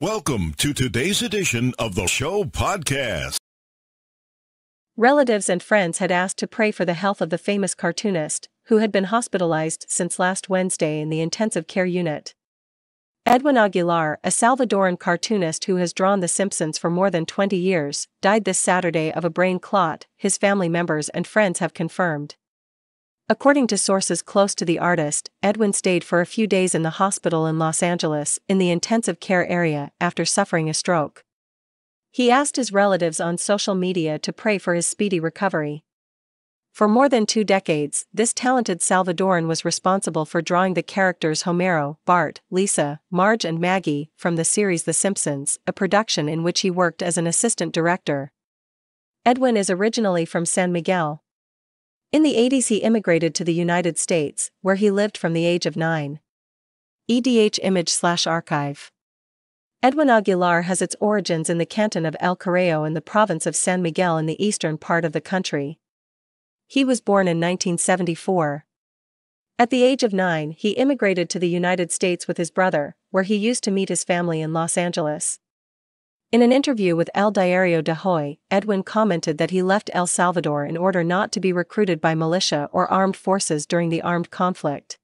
Welcome to today's edition of the show podcast. Relatives and friends had asked to pray for the health of the famous cartoonist, who had been hospitalized since last Wednesday in the intensive care unit. Edwin Aguilar, a Salvadoran cartoonist who has drawn The Simpsons for more than 20 years, died this Saturday of a brain clot, his family members and friends have confirmed. According to sources close to the artist, Edwin stayed for a few days in the hospital in Los Angeles, in the intensive care area, after suffering a stroke. He asked his relatives on social media to pray for his speedy recovery. For more than two decades, this talented Salvadoran was responsible for drawing the characters Homero, Bart, Lisa, Marge, and Maggie from the series The Simpsons, a production in which he worked as an assistant director. Edwin is originally from San Miguel, in the 80s, he immigrated to the United States, where he lived from the age of nine. EDH image slash archive. Edwin Aguilar has its origins in the canton of El Correo in the province of San Miguel in the eastern part of the country. He was born in 1974. At the age of nine, he immigrated to the United States with his brother, where he used to meet his family in Los Angeles. In an interview with El Diario de Hoy, Edwin commented that he left El Salvador in order not to be recruited by militia or armed forces during the armed conflict.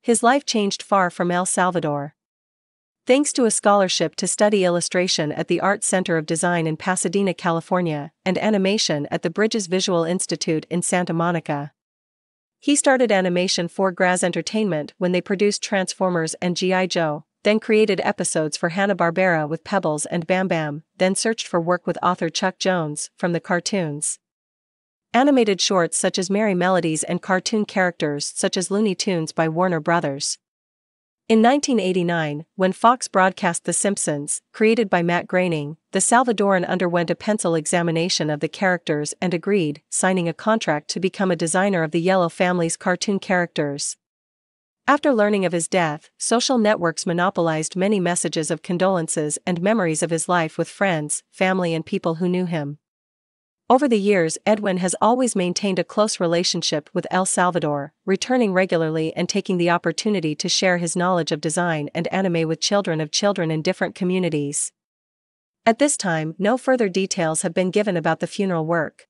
His life changed far from El Salvador. Thanks to a scholarship to study illustration at the Art Center of Design in Pasadena, California, and animation at the Bridges Visual Institute in Santa Monica. He started animation for Graz Entertainment when they produced Transformers and G.I. Joe, then created episodes for Hanna-Barbera with Pebbles and Bam Bam, then searched for work with author Chuck Jones, from the cartoons. Animated shorts such as Merrie Melodies and cartoon characters such as Looney Tunes by Warner Brothers. In 1989, when Fox broadcast The Simpsons, created by Matt Groening, the Salvadoran underwent a pencil examination of the characters and agreed, signing a contract to become a designer of the Yellow family's cartoon characters. After learning of his death, social networks monopolized many messages of condolences and memories of his life with friends, family, and people who knew him. Over the years, Edwin has always maintained a close relationship with El Salvador, returning regularly and taking the opportunity to share his knowledge of design and anime with children of children in different communities. At this time, no further details have been given about the funeral work.